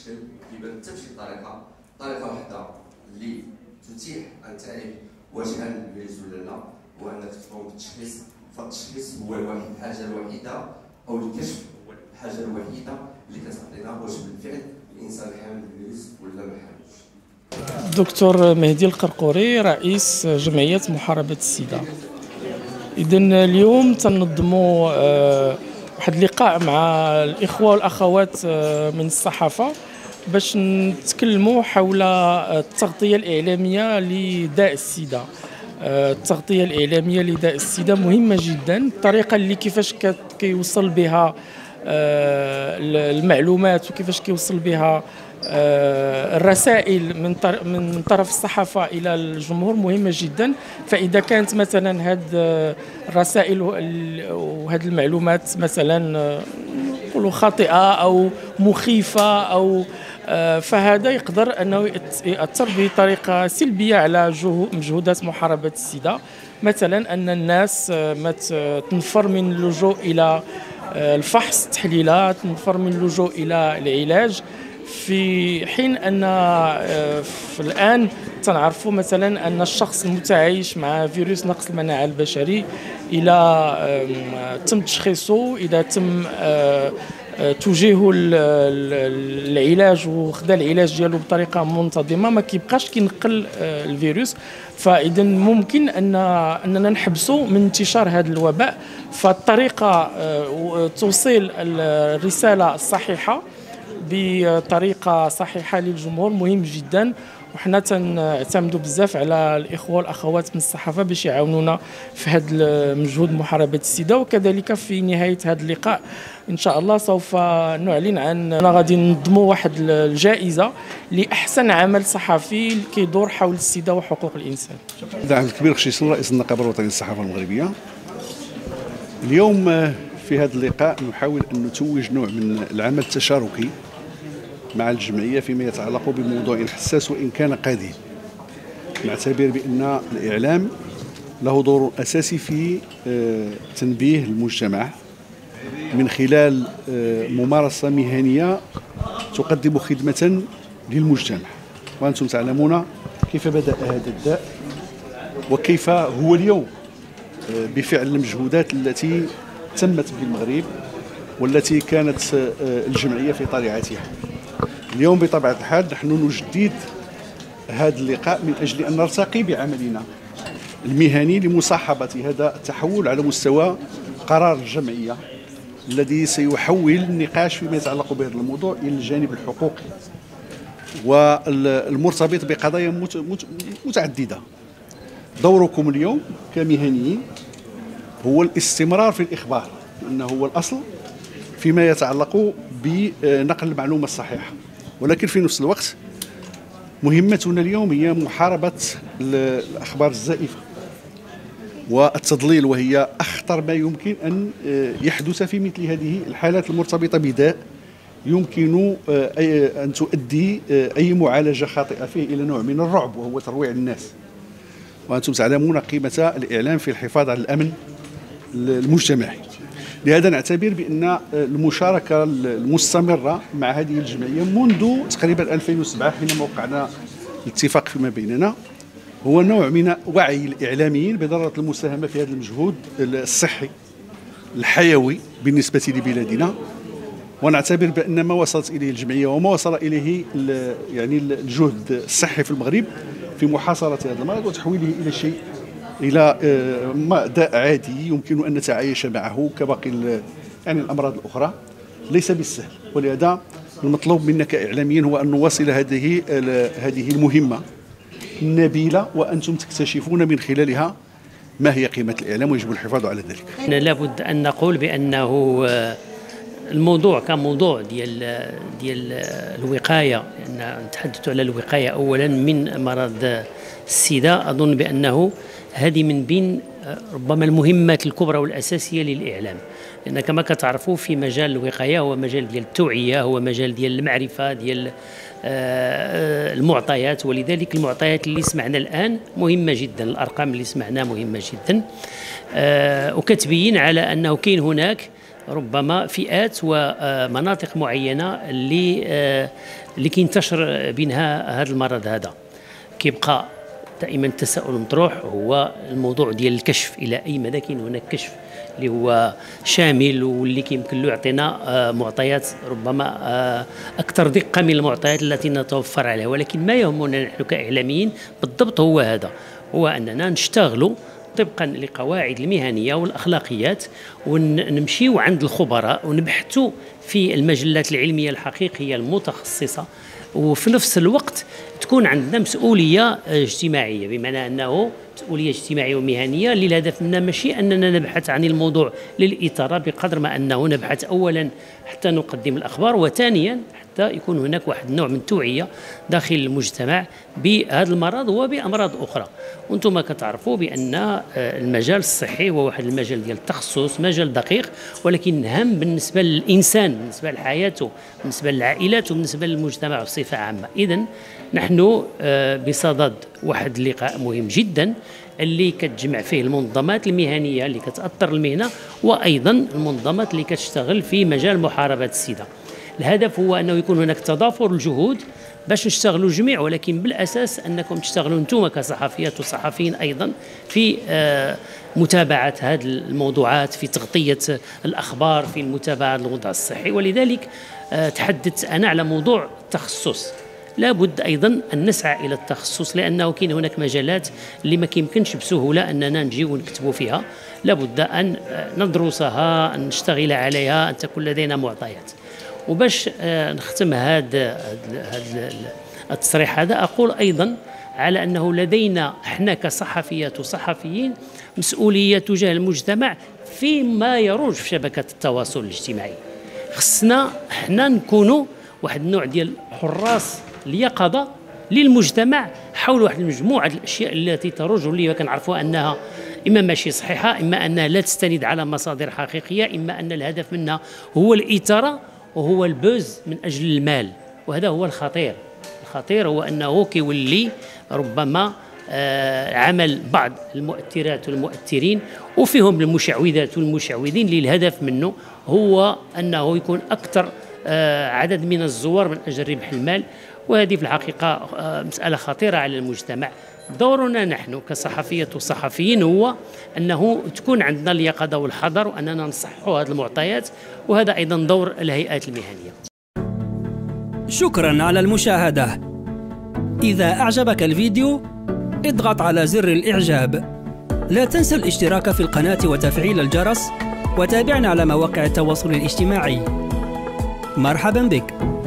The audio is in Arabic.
الشكل كيبان حتى بشي طريقه طريقه واحدة اللي تتيح ان تعرف واش كان الفيروس ولا لا هو انك تقوم بالتشخيص فالتشخيص هو الواحد الحاجة الوحيده أو الكشف هو الحاجة الوحيده اللي كتعطينا واش بالفعل الانسان حامل الفيروس ولا ما حاملش دكتور مهدي القرقوري رئيس جمعية محاربة السيدة. إذا اليوم تنظموا آه، واحد اللقاء مع الإخوة والأخوات آه، من الصحافة. باش نتكلموا حول التغطية الإعلامية لداء السيدة. آه، التغطية الإعلامية لداء السيدة مهمة جدا. الطريقة اللي كيفاش كيوصل بها المعلومات وكيفاش كيوصل بها آه، الرسائل من من طرف الصحافة إلى الجمهور مهمة جدا. فإذا كانت مثلا هذه الرسائل وهذه المعلومات مثلا آه، خاطئة أو مخيفة أو آه، فهذا يقدر أنه يأثر بطريقة سلبية على مجهودات محاربة السيدة. مثلا أن الناس ما تنفر من اللجوء إلى الفحص التحليلات تنفر من اللجوء إلى العلاج في حين أن آه، في الآن تنعرفوا مثلا أن الشخص المتعايش مع فيروس نقص المناعة البشري إلى تم تشخيصه إذا تم آه، آه، توجيهه العلاج وخدا العلاج ديالو بطريقة منتظمة ما كيبقاش كينقل الفيروس. فاذا ممكن ان أننا نحبسوا من انتشار هذا الوباء. فالطريقة توصيل الرسالة الصحيحة بطريقة صحيحة للجمهور مهم جدا. وحنا تنعتمدوا بزاف على الإخوة والأخوات من الصحافة باش يعاونونا في هذا مجهود محاربة السيدة وكذلك في نهاية هذا اللقاء إن شاء الله سوف نعلن عن غادي ننظموا واحد الجائزة لأحسن عمل صحفي كيدور حول السيدة وحقوق الإنسان. دعم الكبير خشيصون رئيس النقابه الوطنيه للصحافة المغربية. اليوم في هذا اللقاء نحاول أن نتوج نوع من العمل التشاركي مع الجمعية فيما يتعلق بموضوع حساس وإن كان قديم نعتبر بأن الإعلام له دور أساسي في آه، تنبيه المجتمع من خلال آه، ممارسة مهنية تقدم خدمة للمجتمع. وأنتم تعلمون كيف بدأ هذا الداء وكيف هو اليوم آه، بفعل المجهودات التي تمت في المغرب والتي كانت الجمعية في طليعتها اليوم بطبيعة الحال نحن نجدد هذا اللقاء من أجل أن نرتقي بعملنا المهني لمصاحبة هذا التحول على مستوى قرار الجمعية الذي سيحول النقاش فيما يتعلق بهذا الموضوع إلى الجانب الحقوقي والمرتبط بقضايا متعددة. دوركم اليوم كمهنيين هو الاستمرار في الإخبار لأنه هو الأصل فيما يتعلق بنقل المعلومة الصحيحة. ولكن في نفس الوقت مهمتنا اليوم هي محاربة الأخبار الزائفة والتضليل وهي أخطر ما يمكن أن آه، يحدث في مثل هذه الحالات المرتبطة بداء يمكن آه، أن تؤدي آه، أي معالجة خاطئة فيه إلى نوع من الرعب وهو ترويع الناس. وأنتم تعلمون قيمة الإعلام في الحفاظ على الأمن المجتمعي. لهذا نعتبر بأن المشاركة المستمرة مع هذه الجمعية منذ تقريبا 2007 حينما وقعنا الاتفاق فيما بيننا هو نوع من وعي الإعلاميين بضرورة المساهمة في هذا المجهود الصحي الحيوي بالنسبة لبلادنا. ونعتبر بأن ما وصلت إليه الجمعية وما وصل إليه يعني الجهد الصحي في المغرب في محاصرة هذا المرض وتحويله إلى شيء إلى آه، داء عادي يمكن أن نتعايش معه كباقي يعني الأمراض الأخرى ليس بالسهل ولهذا المطلوب منا كاعلاميين هو أن نواصل هذه هذه المهمة النبيلة وأنتم تكتشفون من خلالها ما هي قيمة الإعلام ويجب الحفاظ على ذلك. لابد أن نقول بأنه آه، الموضوع كموضوع ديال ديال الوقاية نتحدث على الوقاية اولا من مرض السيده أظن بأنه هذه من بين آه، ربما المهمات الكبرى والأساسية للإعلام. لأن كما كتعرفوا في مجال الوقاية هو مجال ديال التوعية هو مجال ديال المعرفة ديال آه، آه، المعطيات. ولذلك المعطيات اللي سمعنا الآن مهمة جدا الأرقام اللي سمعناها مهمة جدا. وكتبين على أنه كاين هناك ربما فئات ومناطق معينة اللي اللي كينتشر بينها هذا المرض هذا. كيبقى دائما التساؤل مطروح هو الموضوع ديال الكشف إلى أي مدى كاين هناك كشف اللي هو شامل واللي كيمكن له يعطينا آه، معطيات ربما آه، أكثر دقة من المعطيات التي نتوفر عليها. ولكن ما يهمنا نحن كإعلاميين بالضبط هو هذا. هو أننا نشتغلوا طبقا لقواعد المهنية والأخلاقيات ونمشيو عند الخبراء ونبحثوا في المجلات العلمية الحقيقية المتخصصة. وفي نفس الوقت تكون عندنا مسؤولية اجتماعية بمعنى أنه مسؤوليه اجتماعيه ومهنيه اللي الهدف منها ماشي أننا نبحث عن الموضوع للاثاره بقدر ما أنه نبحث اولا حتى نقدم الأخبار وثانيا حتى يكون هناك واحد النوع من التوعية داخل المجتمع بهذا المرض وبأمراض أخرى. وأنتم كتعرفوا بأن آه، المجال الصحي هو واحد المجال ديال التخصص مجال دقيق ولكن هام بالنسبة للإنسان بالنسبة لحياته بالنسبة للعائلات وبالنسبه للمجتمع بصفة عامة. اذا نحن آه، بصدد واحد اللقاء مهم جدا اللي كتجمع فيه المنظمات المهنية اللي كتأثر المهنة وأيضا المنظمات اللي كتشتغل في مجال محاربة السيدة. الهدف هو أنه يكون هناك تضافر الجهود باش نشتغلوا جميع ولكن بالأساس أنكم تشتغلوا أنتم كصحفيات وصحفيين أيضا في آه، متابعة هذه الموضوعات في تغطية الأخبار في متابعه الوضع الصحي. ولذلك آه، تحدثت أنا على موضوع التخصص لابد أيضا أن نسعى إلى التخصص لأنه كاين هناك مجالات اللي ما كيمكنش بسهولة أننا نجي ونكتبوا فيها. لابد أن ندرسها أن نشتغل عليها أن تكون لدينا معطيات. وباش آه، نختم هذا التصريح هذا أقول أيضا على أنه لدينا إحنا كصحفيات وصحفيين مسؤولية تجاه المجتمع فيما يروج في شبكة التواصل الاجتماعي. خصنا إحنا نكونوا واحد النوع ديال حراس اليقظه للمجتمع حول واحد المجموعة الأشياء التي تروج واللي كنعرفوا أنها إما ماشي صحيحة إما انها لا تستند على مصادر حقيقية إما أن الهدف منها هو الاثاره وهو البوز من أجل المال. وهذا هو الخطير. الخطير هو أنه كيولي ربما آه عمل بعض المؤثرات والمؤثرين وفيهم المشعوذات والمشعوذين اللي الهدف منه هو أنه يكون أكثر آه عدد من الزوار من أجل ربح المال. وهذه في الحقيقة آه، مسألة خطيرة على المجتمع. دورنا نحن كصحفية وصحفيين هو أنه تكون عندنا اليقظة والحذر وأننا نصححوا هذه المعطيات وهذا أيضا دور الهيئات المهنية. شكرا على المشاهدة. إذا أعجبك الفيديو اضغط على زر الإعجاب. لا تنسى الاشتراك في القناة وتفعيل الجرس وتابعنا على مواقع التواصل الاجتماعي. مرحبا بك.